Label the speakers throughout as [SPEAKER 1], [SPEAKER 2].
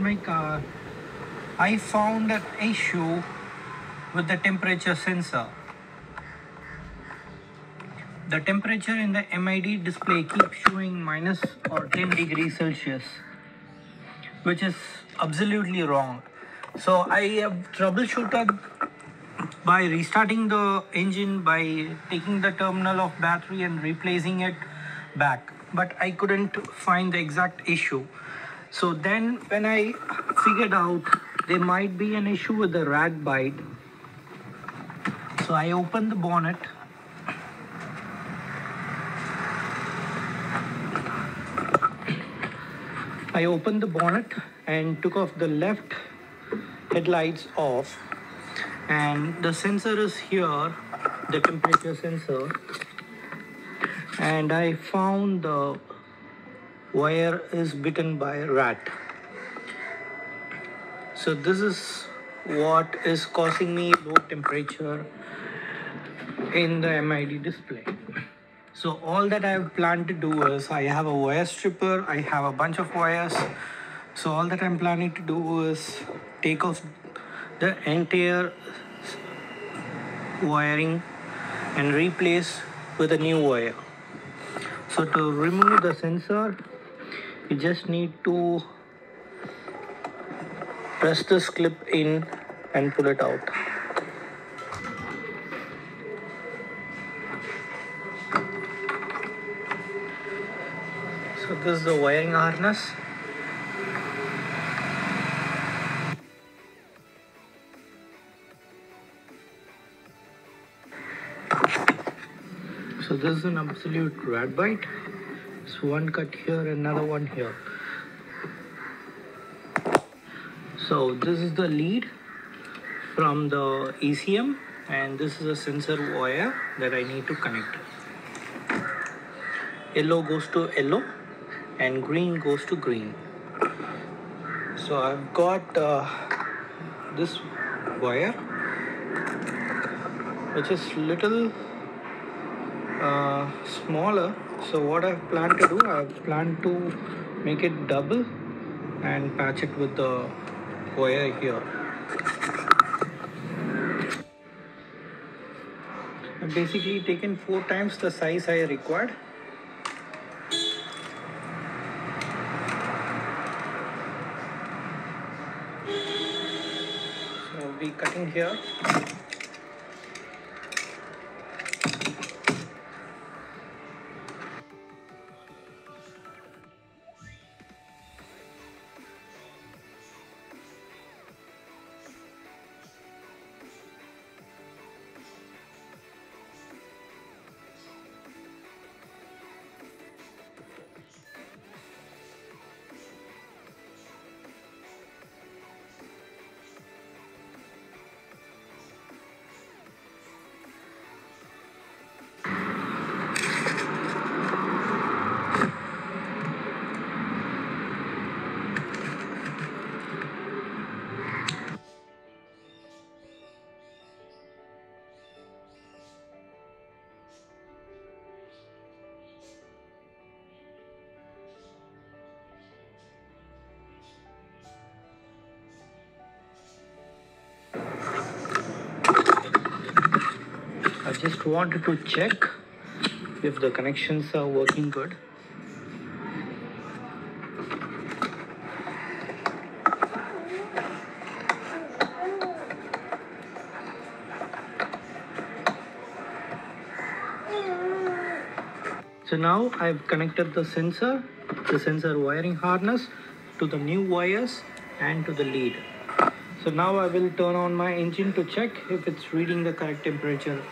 [SPEAKER 1] my car, I found an issue with the temperature sensor. The temperature in the MID display keeps showing minus or 10 degrees Celsius, which is absolutely wrong. So I have troubleshooted by restarting the engine by taking the terminal of battery and replacing it back but i couldn't find the exact issue so then when i figured out there might be an issue with the rat bite so i opened the bonnet. I opened the bonnet and took off the left headlights off. And the sensor is here the temperature sensor. And I found the wire is bitten by rat. So this is what is causing me low temperature in the MID display. So all that I have planned to do is I have a wire stripper I have a bunch of wires. So all that I'm planning to do is take off the entire wiring and replace with a new wire. So to remove the sensor you just need to press this clip in and pull it out so this is the wiring harness So this is an absolute rat bite. One cut here, another one here. So this is the lead from the ECM and this is a sensor wire that I need to connect. Yellow goes to yellow and green goes to green. So I've got uh, this wire which is little uh, smaller so what I've planned to do I've planned to make it double and patch it with the wire here. I've basically taken four times the size I required. So I'll be cutting here just wanted to check if the connections are working good. So now I've connected the sensor, the sensor wiring harness to the new wires and to the lead. So now I will turn on my engine to check if it's reading the correct temperature.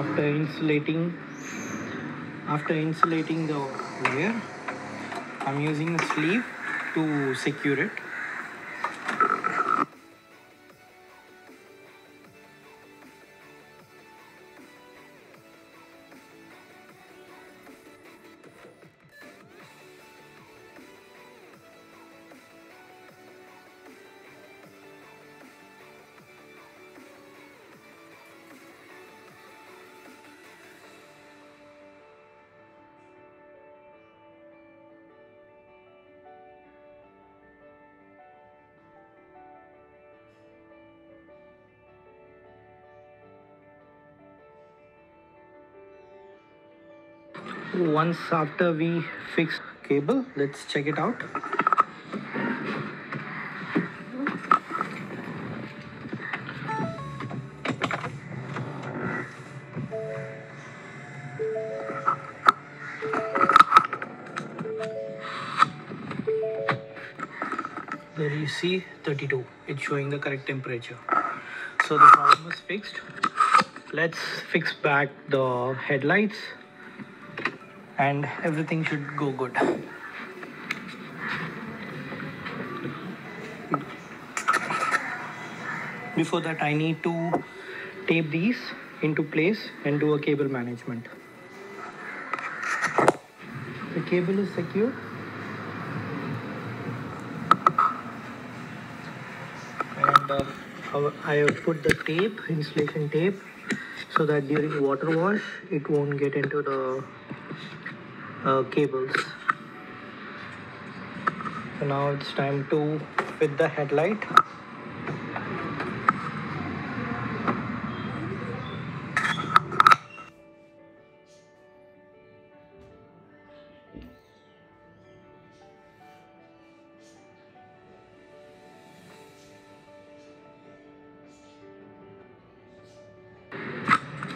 [SPEAKER 1] After insulating after insulating the wire I'm using a sleeve to secure it once after we fix cable let's check it out. There you see 32 it's showing the correct temperature. So the problem is fixed. Let's fix back the headlights and everything should go good. Before that I need to tape these into place and do a cable management. The cable is secure. And uh, I have put the tape insulation tape so that during water wash it won't get into the uh, cables. So now it's time to fit the headlight.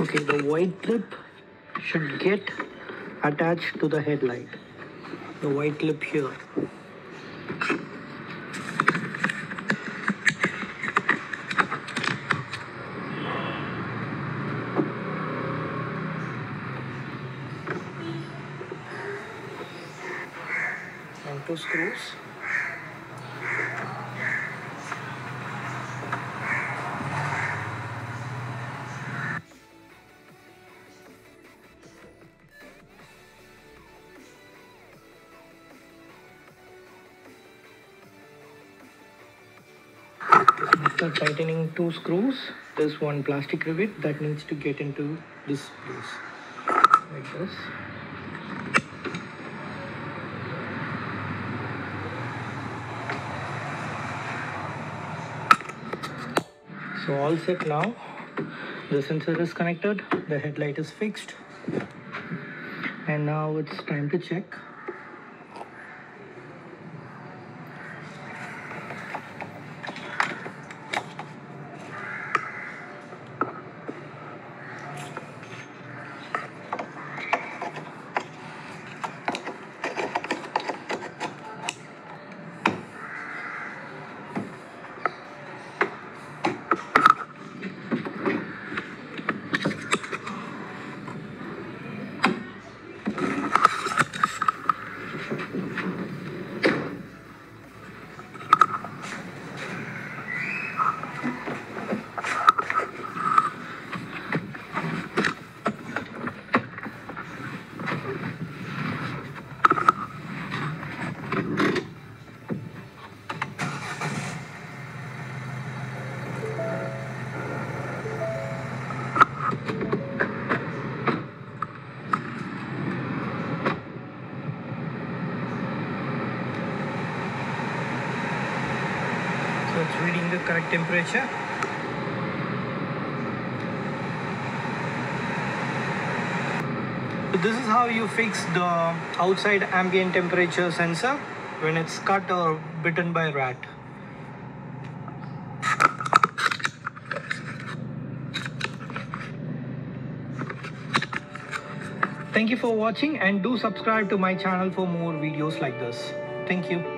[SPEAKER 1] Okay the white clip should get attached to the headlight. The white clip here. Two screws after tightening two screws. There's one plastic rivet that needs to get into this place. Like this. So all set now. The sensor is connected. The headlight is fixed. And now it's time to check it's reading the correct temperature so this is how you fix the outside ambient temperature sensor when it's cut or bitten by a rat Thank you for watching and do subscribe to my channel for more videos like this. Thank you.